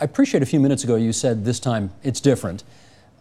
I appreciate a few minutes ago you said this time it's different.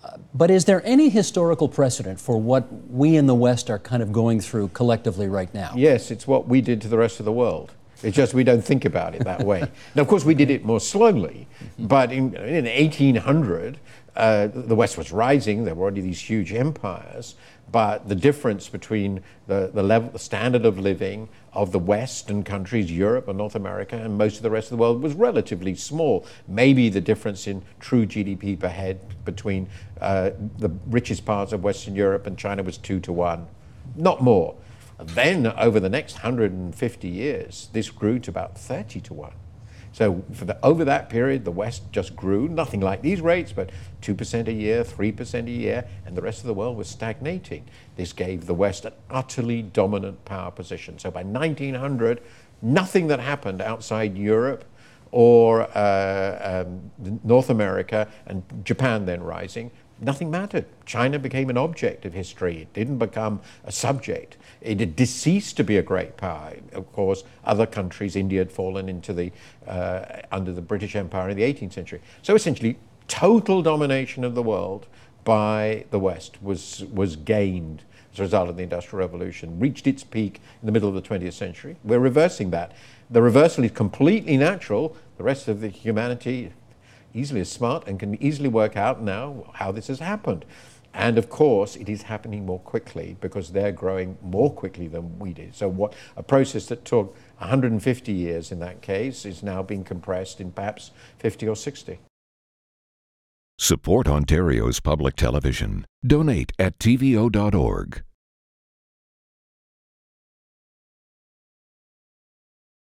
Uh, but is there any historical precedent for what we in the West are kind of going through collectively right now? Yes, it's what we did to the rest of the world. It's just we don't think about it that way. now, of course, we did it more slowly, but in, in 1800, uh, the West was rising. There were already these huge empires, but the difference between the, the level, the standard of living of the Western countries, Europe and North America, and most of the rest of the world was relatively small. Maybe the difference in true GDP per head between uh, the richest parts of Western Europe and China was two to one, not more. Then, over the next 150 years, this grew to about 30 to 1. So the, over that period, the West just grew, nothing like these rates, but 2% a year, 3% a year, and the rest of the world was stagnating. This gave the West an utterly dominant power position. So by 1900, nothing that happened outside Europe or uh, um, North America and Japan then rising nothing mattered. China became an object of history. It didn't become a subject. It had deceased to be a great power. Of course, other countries, India had fallen into the uh, under the British Empire in the 18th century. So essentially, total domination of the world by the West was was gained as a result of the Industrial Revolution. Reached its peak in the middle of the 20th century. We're reversing that. The reversal is completely natural. The rest of the humanity easily is smart and can easily work out now how this has happened. And of course, it is happening more quickly because they're growing more quickly than we did. So, what a process that took 150 years in that case is now being compressed in perhaps 50 or 60. Support Ontario's public television. Donate at tvo.org.